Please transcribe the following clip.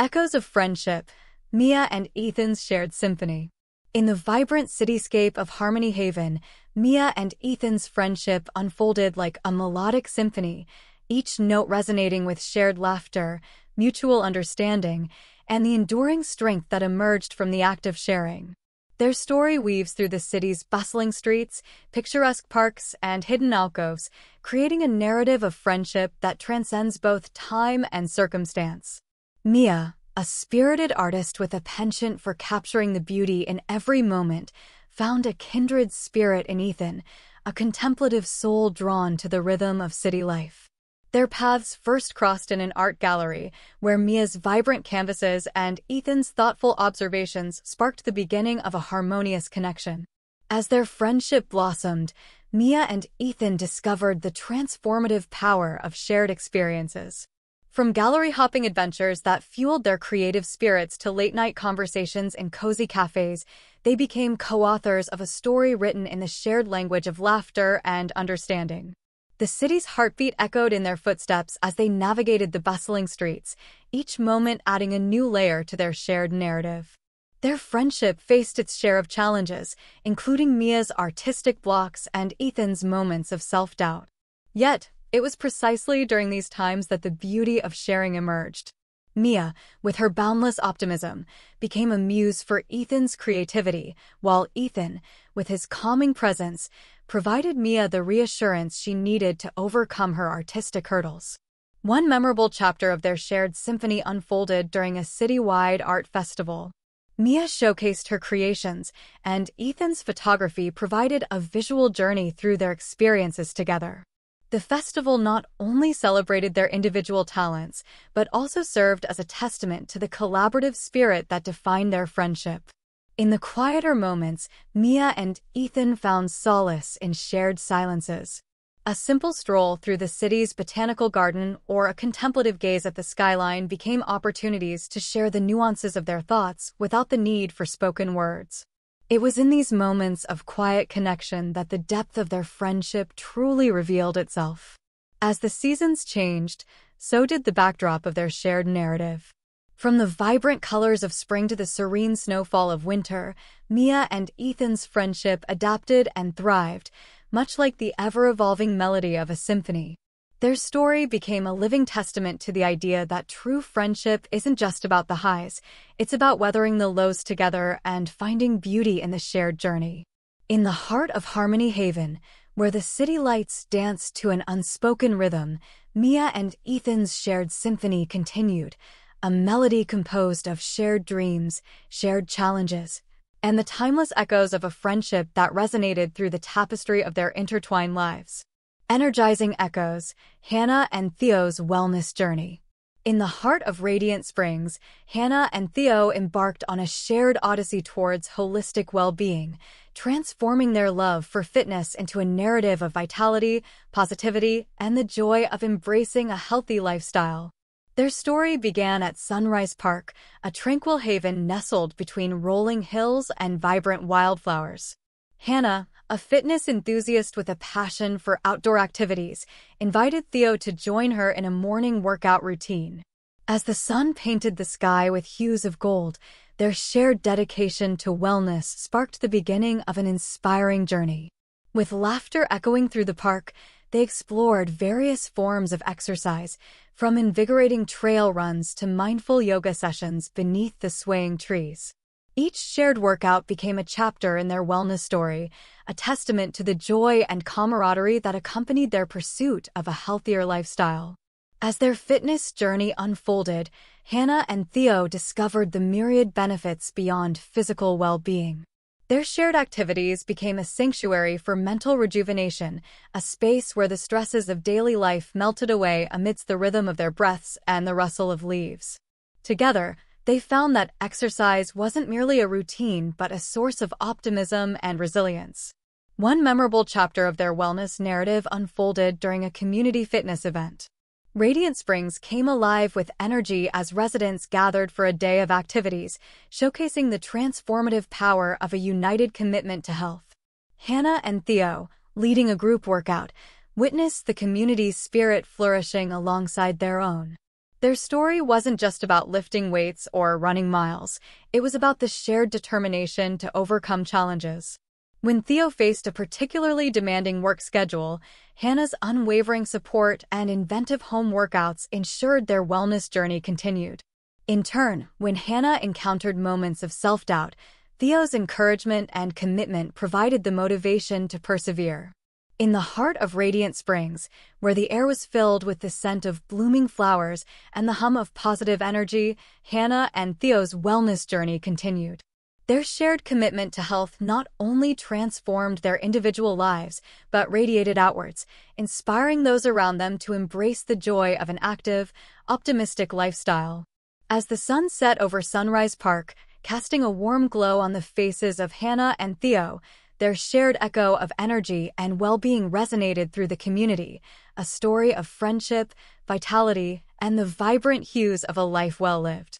Echoes of Friendship, Mia and Ethan's Shared Symphony. In the vibrant cityscape of Harmony Haven, Mia and Ethan's friendship unfolded like a melodic symphony, each note resonating with shared laughter, mutual understanding, and the enduring strength that emerged from the act of sharing. Their story weaves through the city's bustling streets, picturesque parks, and hidden alcoves, creating a narrative of friendship that transcends both time and circumstance. Mia, a spirited artist with a penchant for capturing the beauty in every moment, found a kindred spirit in Ethan, a contemplative soul drawn to the rhythm of city life. Their paths first crossed in an art gallery, where Mia's vibrant canvases and Ethan's thoughtful observations sparked the beginning of a harmonious connection. As their friendship blossomed, Mia and Ethan discovered the transformative power of shared experiences. From gallery hopping adventures that fueled their creative spirits to late night conversations in cozy cafes, they became co authors of a story written in the shared language of laughter and understanding. The city's heartbeat echoed in their footsteps as they navigated the bustling streets, each moment adding a new layer to their shared narrative. Their friendship faced its share of challenges, including Mia's artistic blocks and Ethan's moments of self doubt. Yet, it was precisely during these times that the beauty of sharing emerged. Mia, with her boundless optimism, became a muse for Ethan's creativity, while Ethan, with his calming presence, provided Mia the reassurance she needed to overcome her artistic hurdles. One memorable chapter of their shared symphony unfolded during a citywide art festival. Mia showcased her creations, and Ethan's photography provided a visual journey through their experiences together. The festival not only celebrated their individual talents, but also served as a testament to the collaborative spirit that defined their friendship. In the quieter moments, Mia and Ethan found solace in shared silences. A simple stroll through the city's botanical garden or a contemplative gaze at the skyline became opportunities to share the nuances of their thoughts without the need for spoken words. It was in these moments of quiet connection that the depth of their friendship truly revealed itself. As the seasons changed, so did the backdrop of their shared narrative. From the vibrant colors of spring to the serene snowfall of winter, Mia and Ethan's friendship adapted and thrived, much like the ever-evolving melody of a symphony. Their story became a living testament to the idea that true friendship isn't just about the highs, it's about weathering the lows together and finding beauty in the shared journey. In the heart of Harmony Haven, where the city lights danced to an unspoken rhythm, Mia and Ethan's shared symphony continued, a melody composed of shared dreams, shared challenges, and the timeless echoes of a friendship that resonated through the tapestry of their intertwined lives. Energizing Echoes, Hannah and Theo's Wellness Journey. In the heart of Radiant Springs, Hannah and Theo embarked on a shared odyssey towards holistic well-being, transforming their love for fitness into a narrative of vitality, positivity, and the joy of embracing a healthy lifestyle. Their story began at Sunrise Park, a tranquil haven nestled between rolling hills and vibrant wildflowers. Hannah, a fitness enthusiast with a passion for outdoor activities, invited Theo to join her in a morning workout routine. As the sun painted the sky with hues of gold, their shared dedication to wellness sparked the beginning of an inspiring journey. With laughter echoing through the park, they explored various forms of exercise, from invigorating trail runs to mindful yoga sessions beneath the swaying trees. Each shared workout became a chapter in their wellness story, a testament to the joy and camaraderie that accompanied their pursuit of a healthier lifestyle. As their fitness journey unfolded, Hannah and Theo discovered the myriad benefits beyond physical well-being. Their shared activities became a sanctuary for mental rejuvenation, a space where the stresses of daily life melted away amidst the rhythm of their breaths and the rustle of leaves. Together, they found that exercise wasn't merely a routine, but a source of optimism and resilience. One memorable chapter of their wellness narrative unfolded during a community fitness event. Radiant Springs came alive with energy as residents gathered for a day of activities, showcasing the transformative power of a united commitment to health. Hannah and Theo, leading a group workout, witnessed the community's spirit flourishing alongside their own. Their story wasn't just about lifting weights or running miles, it was about the shared determination to overcome challenges. When Theo faced a particularly demanding work schedule, Hannah's unwavering support and inventive home workouts ensured their wellness journey continued. In turn, when Hannah encountered moments of self-doubt, Theo's encouragement and commitment provided the motivation to persevere. In the heart of Radiant Springs, where the air was filled with the scent of blooming flowers and the hum of positive energy, Hannah and Theo's wellness journey continued. Their shared commitment to health not only transformed their individual lives, but radiated outwards, inspiring those around them to embrace the joy of an active, optimistic lifestyle. As the sun set over Sunrise Park, casting a warm glow on the faces of Hannah and Theo, their shared echo of energy and well-being resonated through the community, a story of friendship, vitality, and the vibrant hues of a life well lived.